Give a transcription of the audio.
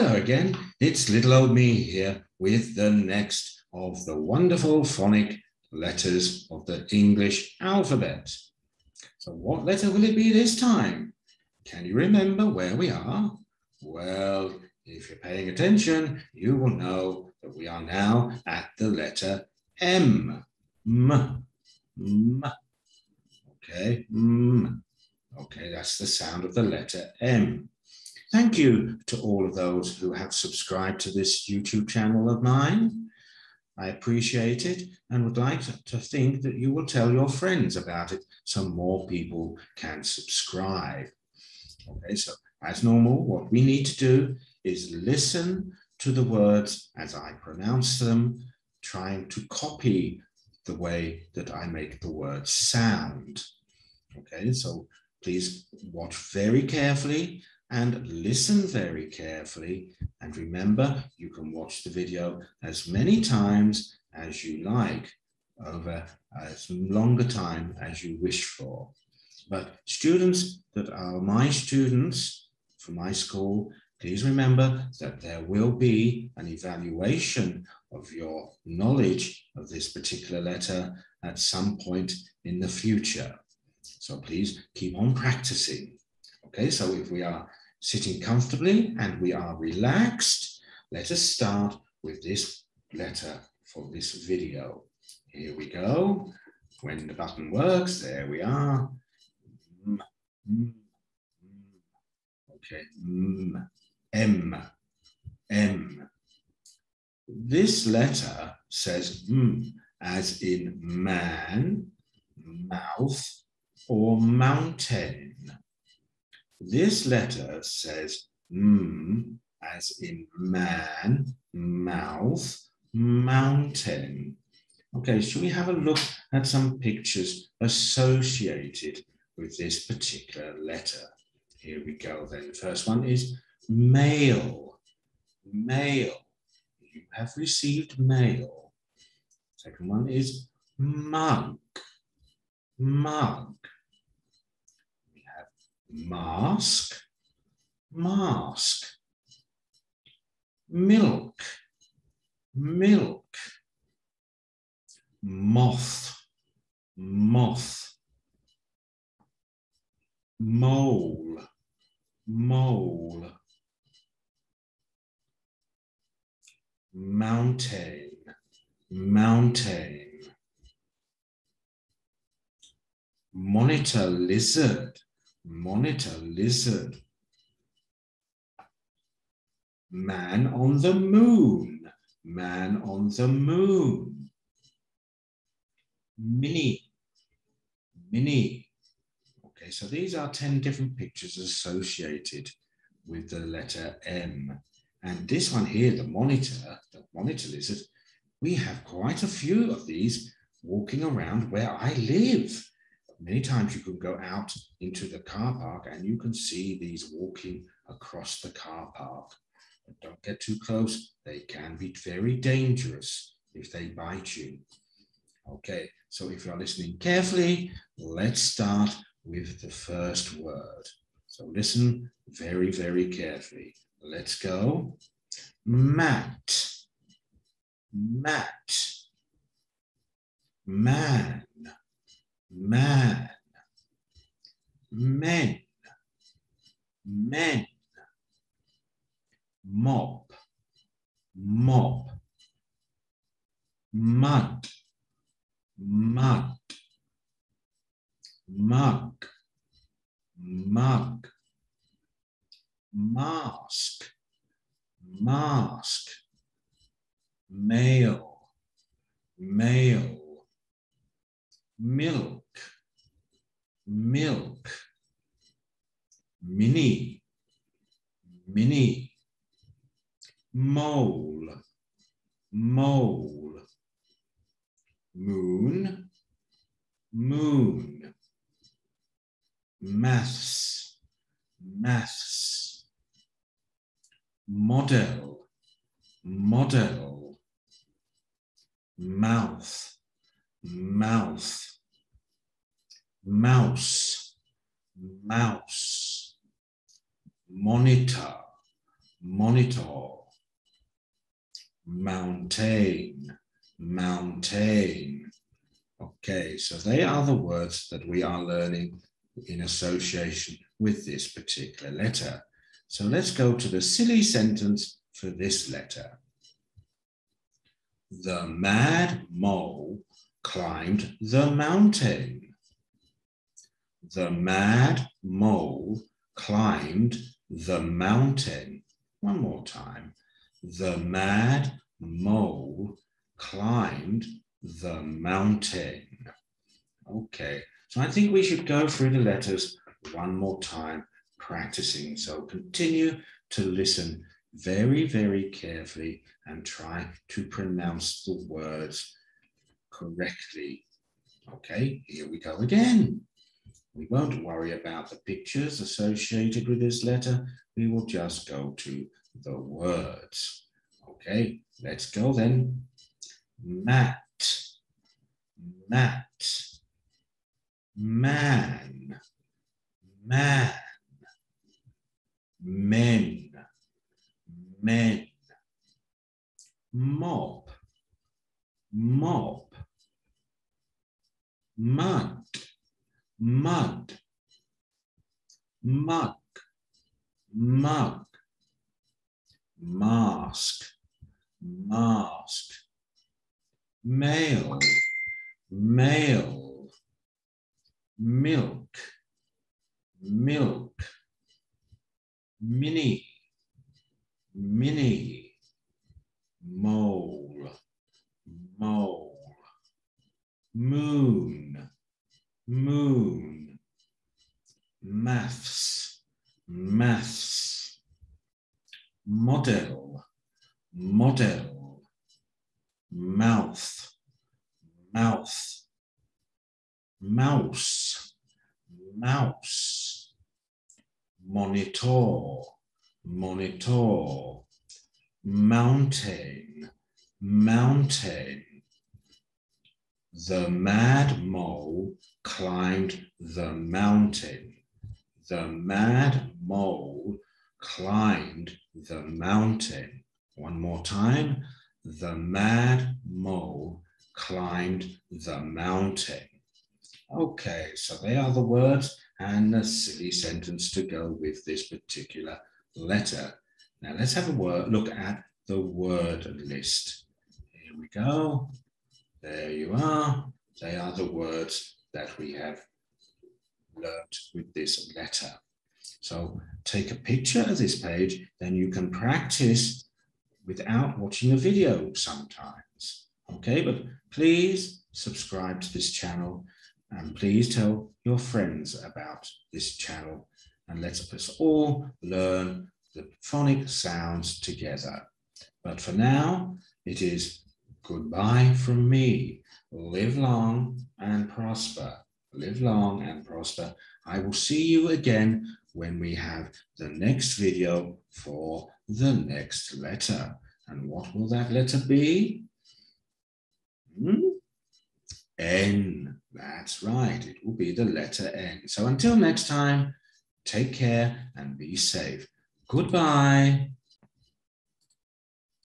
Hello again, it's little old me here with the next of the wonderful phonic letters of the English alphabet. So what letter will it be this time? Can you remember where we are? Well, if you're paying attention, you will know that we are now at the letter M. M. M. Okay, M. Okay, that's the sound of the letter M. Thank you to all of those who have subscribed to this YouTube channel of mine. I appreciate it and would like to think that you will tell your friends about it so more people can subscribe. Okay, so as normal, what we need to do is listen to the words as I pronounce them, trying to copy the way that I make the words sound. Okay, so please watch very carefully and listen very carefully. And remember, you can watch the video as many times as you like over as longer time as you wish for. But students that are my students for my school, please remember that there will be an evaluation of your knowledge of this particular letter at some point in the future. So please keep on practicing. Okay, so if we are sitting comfortably and we are relaxed, let us start with this letter for this video. Here we go. When the button works, there we are. Okay, M, M. This letter says M as in man, mouth, or mountain. This letter says M as in man, mouth, mountain. Okay, should we have a look at some pictures associated with this particular letter? Here we go then. The first one is mail. Mail. You have received mail. Second one is mug. Mug. Mask. Mask. Milk. Milk. Moth. Moth. Mole. Mole. mountain, mountain. Monitor lizard, monitor lizard. Man on the moon, man on the moon. Mini, mini. Okay, so these are 10 different pictures associated with the letter M. And this one here, the monitor, the monitor lizard, we have quite a few of these walking around where I live. Many times you can go out into the car park and you can see these walking across the car park. But don't get too close. They can be very dangerous if they bite you. Okay, so if you're listening carefully, let's start with the first word. So listen very, very carefully. Let's go. Mat. Mat. Man. Man. Men. Men. Mop. Mop. Mud. Mud. Mug. Mug mask, mask, male, male, milk, milk, mini, mini, mole, mole, moon, moon, maths, maths model, model, mouth, mouth, mouse, mouse, monitor, monitor, mountain, mountain. Okay, so they are the words that we are learning in association with this particular letter. So let's go to the silly sentence for this letter. The mad mole climbed the mountain. The mad mole climbed the mountain. One more time. The mad mole climbed the mountain. Okay, so I think we should go through the letters one more time, practicing. So continue to listen very, very carefully and try to pronounce the words correctly. Okay, here we go again. We won't worry about the pictures associated with this letter. We will just go to the words. Okay, let's go then. Mat, mat, man, man, men, men, mob, mop, mud, mud, mug, mug, mask, mask, male, male, milk, milk, mini, mini, mole, mole, moon, moon, maths, maths, model, model, mouth, mouth, mouse, mouse, monitor, monitor, mountain, mountain. The mad mole climbed the mountain. The mad mole climbed the mountain. One more time. The mad mole climbed the mountain. Okay, so they are the words and the silly sentence to go with this particular letter. Now let's have a word, look at the word list. Here we go. There you are. They are the words that we have learned with this letter. So take a picture of this page, then you can practice without watching a video sometimes. Okay, but please subscribe to this channel and please tell your friends about this channel and let us all learn the phonic sounds together. But for now, it is goodbye from me. Live long and prosper. Live long and prosper. I will see you again when we have the next video for the next letter. And what will that letter be? Hmm? N. That's right. It will be the letter N. So until next time, take care and be safe. Goodbye.